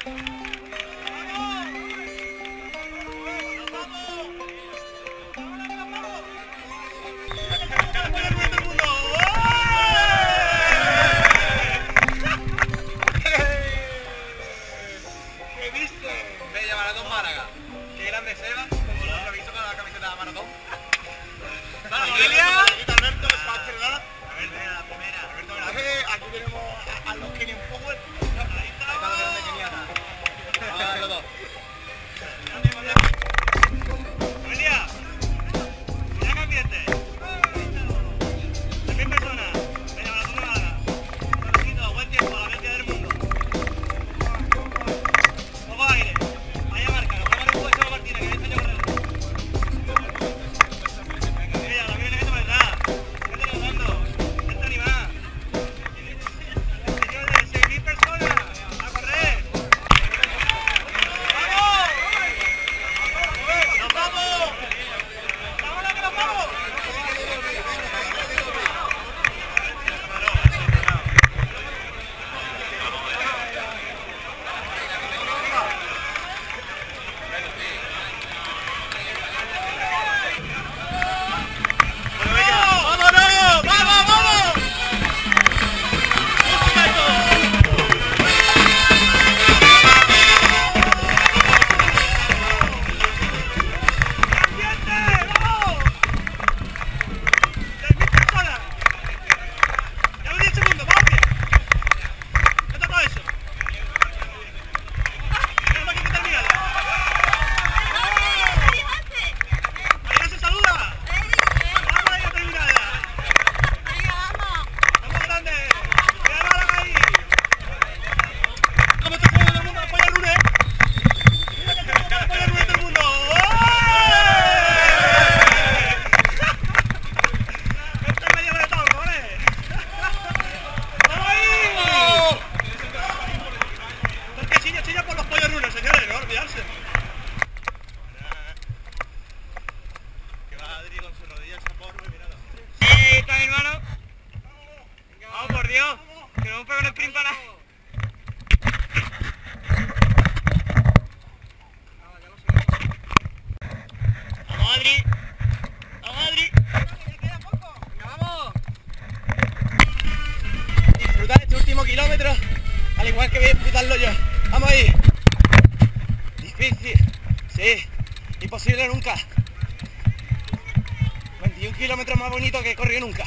Música al igual que voy a disfrutarlo yo. Vamos ahí. Difícil, sí, imposible nunca. 21 kilómetros más bonito que he corrido nunca.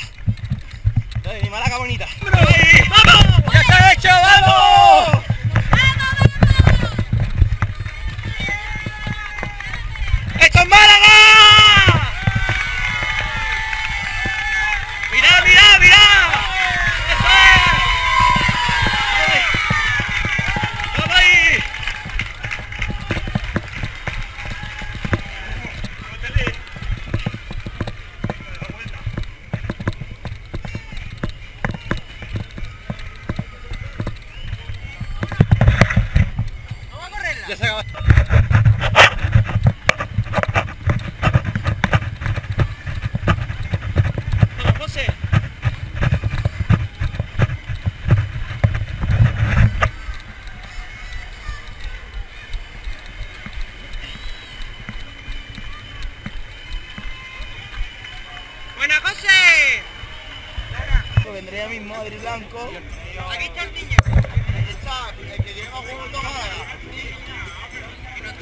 Entonces, mi maraca bonita. ¡Vamos! ¡Ya está hecho! ¡Vamos! Chao. ¡Buena, José! Vendría mismo Adri Blanco. Aquí está el niño. Ahí está, el que lleva uno dos.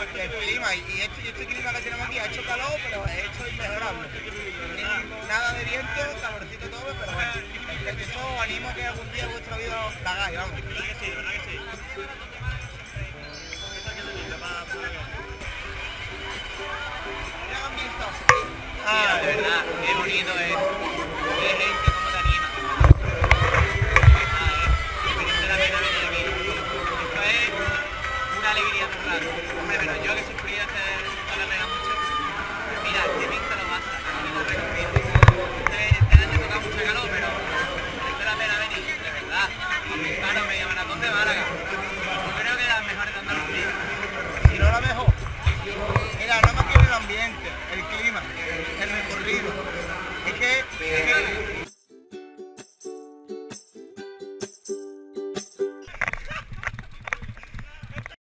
el clima, y este, este clima que tenemos aquí ha hecho calor, pero ha hecho inmejorable. Nada de viento, saborcito todo, pero bueno, desde eso animo a que algún día vuestra vida os hagáis, vamos. De verdad, qué bonito es. Claro, hombre, pero yo que sufrí hace ahora me da mucho. Mira, he visto lo más, no lo recomiendo. Este, este toca mucho calor, pero esto la pena venir, de verdad. Claro, me llaman a dónde Málaga. Yo creo que las mejores de Andalucía. Si no la mejor. Mira, nada más que el ambiente, el clima, el recorrido. Es que